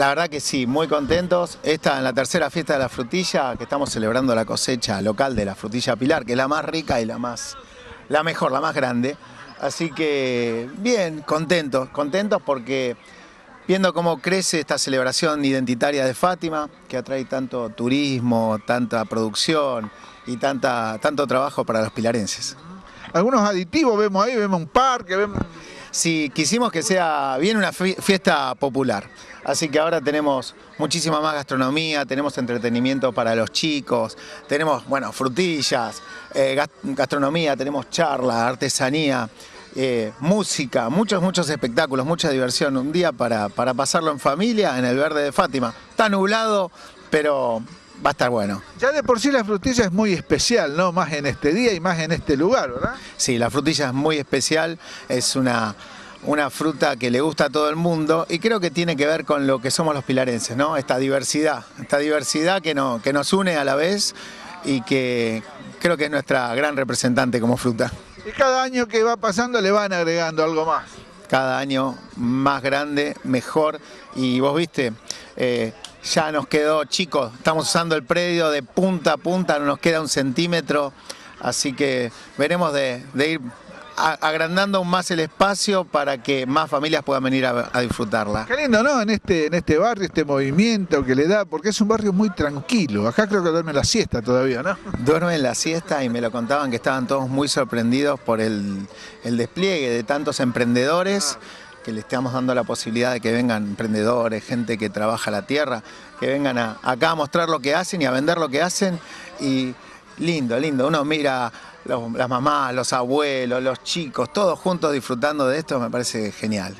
La verdad que sí, muy contentos. Esta en la tercera fiesta de la frutilla, que estamos celebrando la cosecha local de la frutilla Pilar, que es la más rica y la más, la mejor, la más grande. Así que bien, contentos, contentos porque viendo cómo crece esta celebración identitaria de Fátima, que atrae tanto turismo, tanta producción y tanta, tanto trabajo para los pilarenses. Algunos aditivos vemos ahí, vemos un parque, vemos... Sí, quisimos que sea bien una fiesta popular. Así que ahora tenemos muchísima más gastronomía, tenemos entretenimiento para los chicos, tenemos, bueno, frutillas, eh, gastronomía, tenemos charla, artesanía. Eh, música, muchos, muchos espectáculos, mucha diversión. Un día para, para pasarlo en familia en el verde de Fátima. Está nublado, pero va a estar bueno. Ya de por sí la frutilla es muy especial, ¿no? Más en este día y más en este lugar, ¿verdad? Sí, la frutilla es muy especial, es una, una fruta que le gusta a todo el mundo y creo que tiene que ver con lo que somos los pilarenses, ¿no? Esta diversidad, esta diversidad que, no, que nos une a la vez y que creo que es nuestra gran representante como fruta. Y cada año que va pasando le van agregando algo más. Cada año más grande, mejor. Y vos viste, eh, ya nos quedó, chicos, estamos usando el predio de punta a punta, no nos queda un centímetro, así que veremos de, ir agrandando aún más el espacio para que más familias puedan venir a, disfrutarla. Qué lindo, ¿no? En este, en este barrio, este movimiento que le da, porque es un barrio muy tranquilo. Acá creo que duerme la siesta todavía, ¿no? Duerme la siesta y me lo contaban que estaban todos muy sorprendidos por el, despliegue de tantos emprendedores que le estamos dando la posibilidad de que vengan emprendedores, gente que trabaja la tierra, que vengan acá a mostrar lo que hacen y a vender lo que hacen. Y lindo, lindo. Uno mira las mamás, los abuelos, los chicos, todos juntos disfrutando de esto, me parece genial.